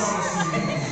promise you.